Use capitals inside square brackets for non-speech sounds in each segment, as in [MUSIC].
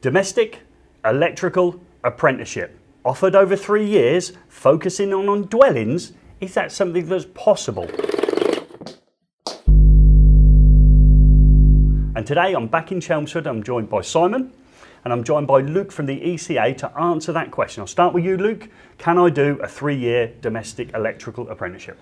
Domestic electrical apprenticeship offered over three years, focusing on, on dwellings. Is that something that's possible? And today I'm back in Chelmsford. I'm joined by Simon and I'm joined by Luke from the ECA to answer that question. I'll start with you, Luke. Can I do a three year domestic electrical apprenticeship?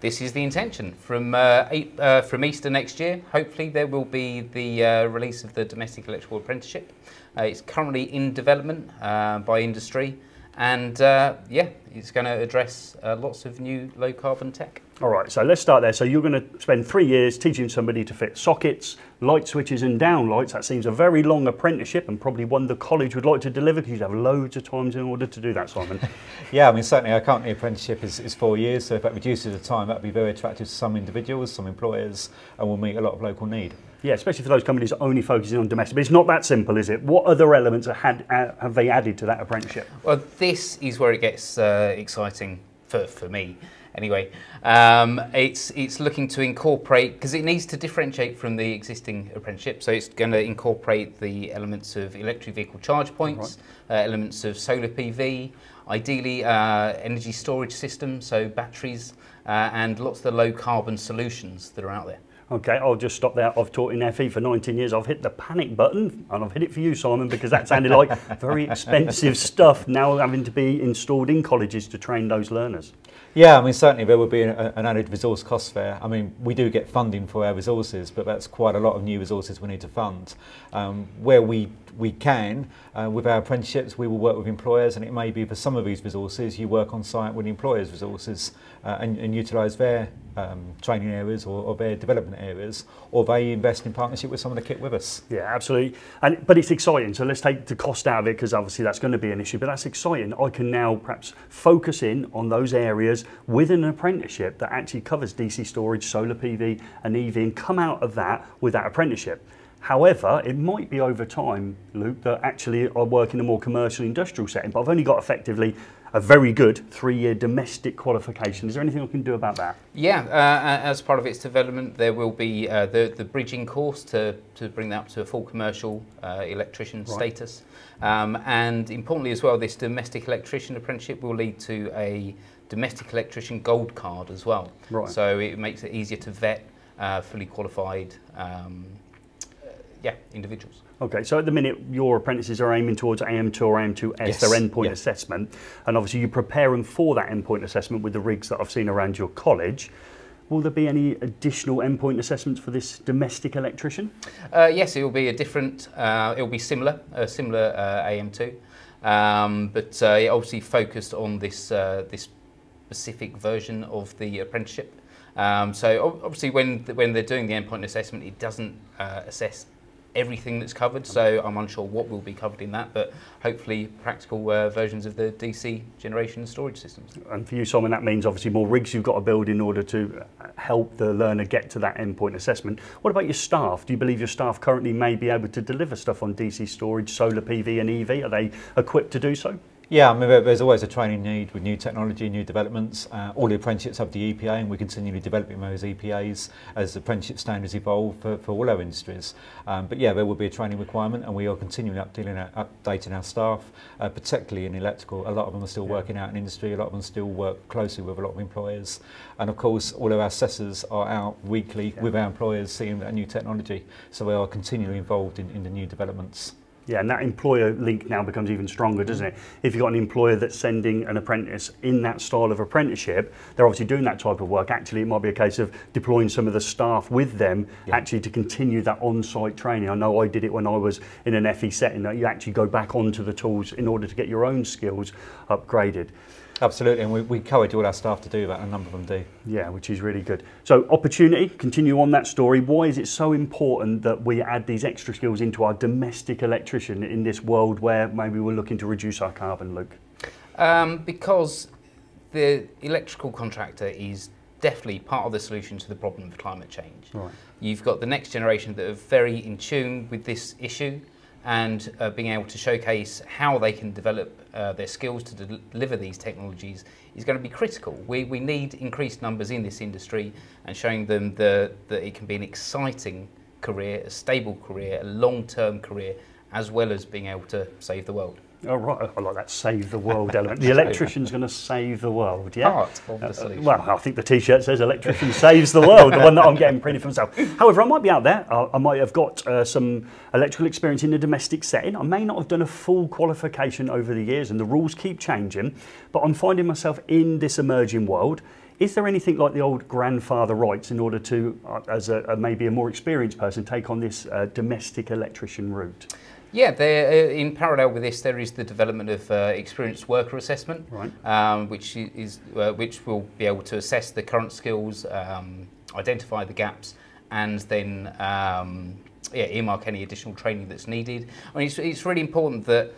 This is the intention. From, uh, eight, uh, from Easter next year, hopefully, there will be the uh, release of the domestic electrical apprenticeship. Uh, it's currently in development uh, by industry, and uh, yeah, it's going to address lots of new low carbon tech. All right, so let's start there. So you're going to spend three years teaching somebody to fit sockets, light switches and down lights. That seems a very long apprenticeship and probably one the college would like to deliver because you'd have loads of times in order to do that, Simon. [LAUGHS] yeah, I mean, certainly our current apprenticeship is, is four years, so if that reduces the time, that would be very attractive to some individuals, some employers, and will meet a lot of local need. Yeah, especially for those companies only focusing on domestic. But it's not that simple, is it? What other elements had, uh, have they added to that apprenticeship? Well, this is where it gets uh, exciting for, for me anyway. Um, it's, it's looking to incorporate, because it needs to differentiate from the existing apprenticeship, so it's going to incorporate the elements of electric vehicle charge points, right. uh, elements of solar PV, ideally uh, energy storage systems, so batteries, uh, and lots of the low carbon solutions that are out there. Okay, I'll just stop there. I've taught in FE for 19 years. I've hit the panic button and I've hit it for you, Simon, because that sounded like [LAUGHS] very expensive stuff now having to be installed in colleges to train those learners. Yeah, I mean, certainly there will be an added resource cost there. I mean, we do get funding for our resources, but that's quite a lot of new resources we need to fund. Um, where we, we can, uh, with our apprenticeships, we will work with employers, and it may be for some of these resources, you work on site with employers' resources uh, and, and utilise their um, training areas or, or, their development areas, or they invest in partnership with someone to kit with us. Yeah, absolutely. And but it's exciting. So let's take the cost out of it because obviously that's going to be an issue. But that's exciting. I can now perhaps focus in on those areas with an apprenticeship that actually covers DC storage, solar PV, and EV, and come out of that with that apprenticeship. However, it might be over time, Luke, that actually I work in a more commercial industrial setting, but I've only got effectively a very good three-year domestic qualification. Is there anything we can do about that? Yeah, uh, as part of its development, there will be uh, the, the bridging course to, to bring that up to a full commercial uh, electrician right. status. Um, and importantly as well, this domestic electrician apprenticeship will lead to a domestic electrician gold card as well. Right. So it makes it easier to vet uh, fully qualified um, uh, yeah, individuals. Okay, so at the minute your apprentices are aiming towards AM2 or AM2S, yes. their endpoint assessment, and obviously you're preparing for that endpoint assessment with the rigs that I've seen around your college. Will there be any additional endpoint assessments for this domestic electrician? Uh, yes, it will be a different, uh, it will be similar, a similar uh, AM2, um, but uh, it obviously focused on this, uh, this specific version of the apprenticeship. Um, so obviously when, when they're doing the endpoint assessment, it doesn't uh, assess everything that's covered, so I'm unsure what will be covered in that, but hopefully practical uh, versions of the DC generation storage systems. And for you, Simon, that means obviously more rigs you've got to build in order to uh, help the learner get to that endpoint assessment. What about your staff? Do you believe your staff currently may be able to deliver stuff on DC storage, solar PV and EV? Are they equipped to do so? Yeah, I mean, there's always a training need with new technology, new developments. Uh, all the apprenticeships have the EPA, and we're continually developing those EPAs as apprenticeship standards evolve for, for all our industries. Um, but yeah, there will be a training requirement, and we are continually updating our, updating our staff, uh, particularly in electrical. A lot of them are still working out in industry, a lot of them still work closely with a lot of employers. And of course, all of our assessors are out weekly yeah. with our employers seeing that new technology. So we are continually involved in, in the new developments. Yeah, and that employer link now becomes even stronger, doesn't it? If you've got an employer that's sending an apprentice in that style of apprenticeship, they're obviously doing that type of work. Actually, it might be a case of deploying some of the staff with them yeah. actually to continue that on-site training. I know I did it when I was in an FE setting, that you actually go back onto the tools in order to get your own skills upgraded. Absolutely, and we, we encourage all our staff to do that, and a number of them do. Yeah, which is really good. So, opportunity, continue on that story. Why is it so important that we add these extra skills into our domestic electrician in this world where maybe we're looking to reduce our carbon, Luke? Um, because the electrical contractor is definitely part of the solution to the problem of climate change. Right. You've got the next generation that are very in tune with this issue and uh, being able to showcase how they can develop uh, their skills to de deliver these technologies is going to be critical. We, we need increased numbers in this industry and showing them the, that it can be an exciting career, a stable career, a long-term career as well as being able to save the world. Oh, right. I like that save the world [LAUGHS] element. The electrician's going to save the world, yeah? Part of the Uh, solution. well, I think the T-shirt says "Electrician saves the world," the one that I'm getting printed for myself. [LAUGHS] However, I might be out there. I, I might have got uh, some electrical experience in a domestic setting. I may not have done a full qualification over the years, and the rules keep changing. But I'm finding myself in this emerging world. Is there anything like the old grandfather rights in order to, uh, as a, a maybe a more experienced person, take on this uh, domestic electrician route? Yeah, there, uh, in parallel with this, there is the development of uh, experienced worker assessment, Right. um, which is uh, which will be able to assess the current skills, um, identify the gaps, and then um, yeah, earmark any additional training that's needed. I mean, it's, it's really important that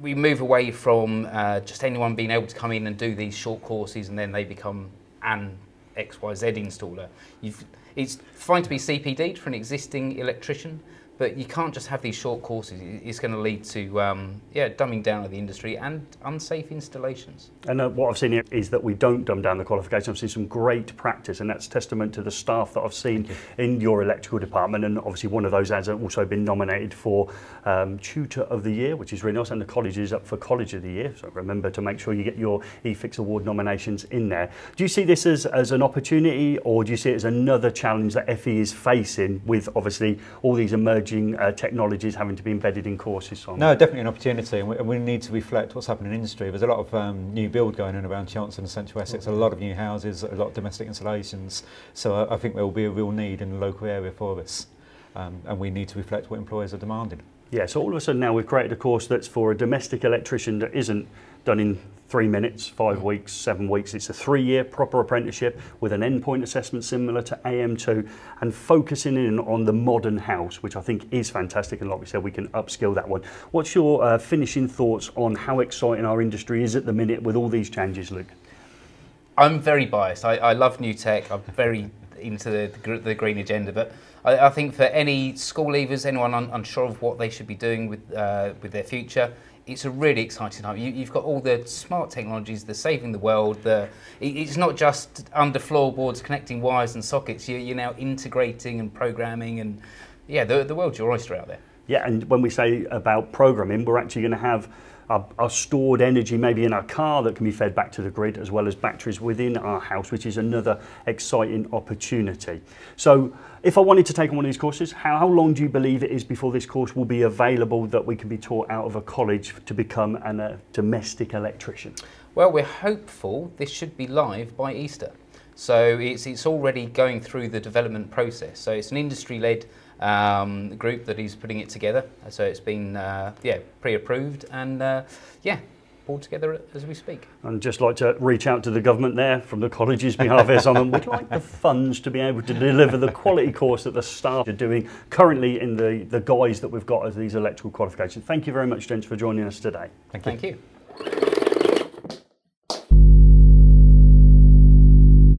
we move away from uh, just anyone being able to come in and do these short courses and then they become an XYZ installer. You've, it's fine to be CPD for an existing electrician, but you can't just have these short courses. It's going to lead to um, yeah, dumbing down of the industry and unsafe installations. And uh, what I've seen here is that we don't dumb down the qualification. I've seen some great practice, and that's testament to the staff that I've seen in your electrical department. And obviously, one of those has also been nominated for um, Tutor of the Year, which is really nice. And the college is up for College of the Year. So remember to make sure you get your eFIXX Award nominations in there. Do you see this as, as an opportunity, or do you see it as another challenge that FE is facing with obviously all these emerging uh, technologies having to be embedded in courses? No, definitely an opportunity, and we, and we need to reflect what's happening in industry. There's a lot of um, new build going on around Chelmsford and Central Essex, a lot of new houses, a lot of domestic installations. So I, I think there will be a real need in the local area for this, um, and we need to reflect what employers are demanding. Yeah, so all of a sudden now we've created a course that's for a domestic electrician that isn't done in three minutes, five weeks, seven weeks. It's a three-year proper apprenticeship with an endpoint assessment similar to AM2 and focusing in on the modern house, which I think is fantastic. And like we said, we can upskill that one. What's your uh, finishing thoughts on how exciting our industry is at the minute with all these changes, Luke? I'm very biased. I, I love new tech. I'm very [LAUGHS] into the, the, the green agenda, but I, I think for any school leavers, anyone un, unsure of what they should be doing with uh, with their future, it's a really exciting time. You, you've got all the smart technologies, the saving the world. The it- it's not just under floorboards connecting wires and sockets. You, you're now integrating and programming, and yeah, the, the world's your oyster out there. Yeah, and when we say about programming, we're actually going to have our, stored energy maybe in our car that can be fed back to the grid, as well as batteries within our house, which is another exciting opportunity. So, if I wanted to take on one of these courses, how, how long do you believe it is before this course will be available that we can be taught out of a college to become an, a domestic electrician? Well, we're hopeful this should be live by Easter. So it's, it's already going through the development process. So it's an industry-led um, group he's putting it together. So it's been uh, yeah pre-approved and uh, yeah pulled together as we speak. I'd just like to reach out to the government there from the college's behalf here, Simon. We'd like the funds to be able to deliver the quality course that the staff are doing currently in the, the guise that we've got as these electrical qualifications. Thank you very much, gents, for joining us today. Thank you. Thank you.